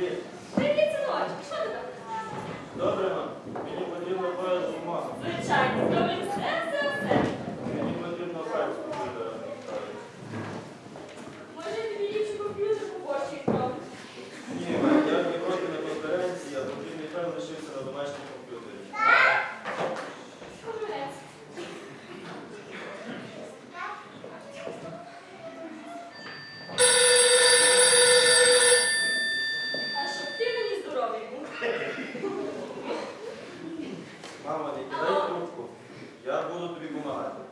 去。Мама, не кидай трубку. Я буду тобі допомагати.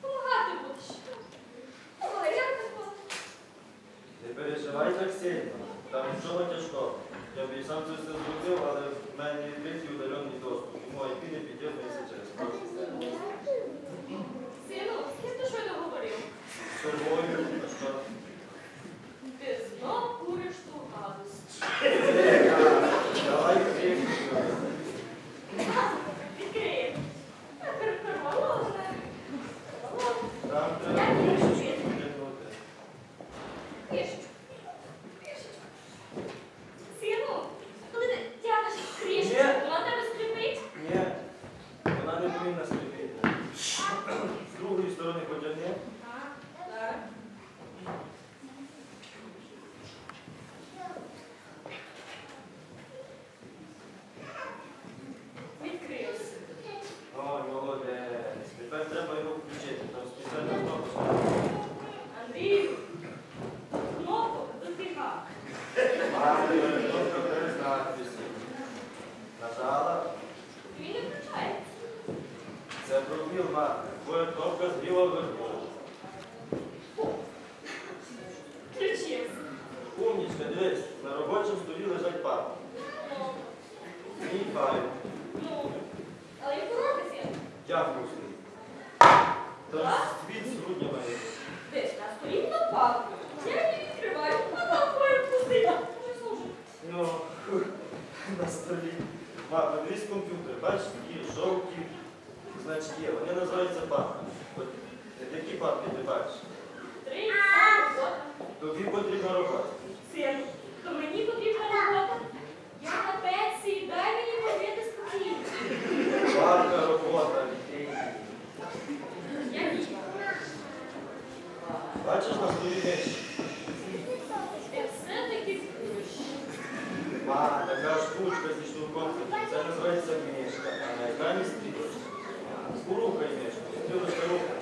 Помагати будеш. Ой, як не. Не переживай так сильно. Там нічого тяжкого. Я б і сам це все зробив, але в мене відкритий удалений доступ. Тому IP не через просто. Сину, з ким ти щойно говорив? З Там треба більше, щоб. Кришечку. Кришечку. Сину, коли ти тягнеш кришечку, Ні. вона тебе скрипить? Ні, вона не повинна скрипіти. З другої сторони потягни. Дивись, на робочому столі лежать папки. Ну, Мій файл. ну, але він коробиться. Дякую собі. Там світ з грудня має. Десь на столі на папку. Я її відкриваю, а там. Ой, слушай. Ну, на столі. Мама, дивись комп'ютер. Бачиш, такі жовті значки. Вони називаються папками. От які папки ти бачиш? Три робота. Тобі потрібна робота. Син, то мені потрібна робота. Я на пенсії, дай мені пожити спокійно. Папка, робота. Я ні. Бачиш на столі миші? Ти все-таки скриш. Ма, така штучка зі шнурком. Це називається мишка, а на екрані стрілочка. Порухай мишку, стрілочка рухай.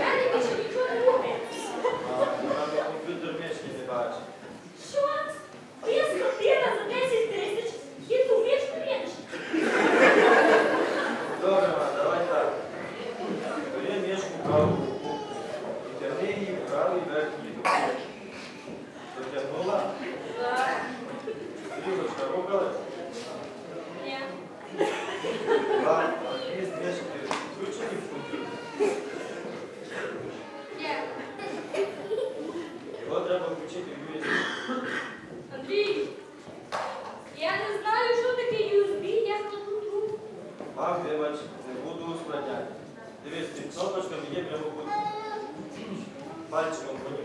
Я не більше нічого не роблю. А, вона комп'ютер мишки не бачить. Що? Ти скотина за 10 тисяч і ту мішку ріжеш. Добре, ма, давай так. Бери мишку в праву руку і тягни її в правий верхній руці. Дотягнула, Так. стрілочка рухалась. Ні. Так, хвіст мишки включений в комп'ютер. Ні. Його треба включити в USB. Андрій, я не знаю, що таке USB, я трубку. Мам, вибач, не буду ускладняти. Дивись, під кнопочками є прямокутник. Пальчиком по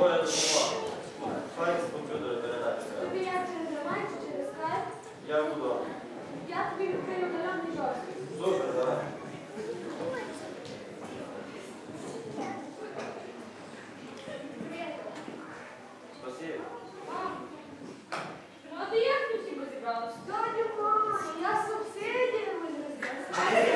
Спасибо. Лисова. Я буду. Я тобі відкрию дорожній Ну а ти як тут всі зібралися? Дядю, мама, я з субсидіями зрозуміла.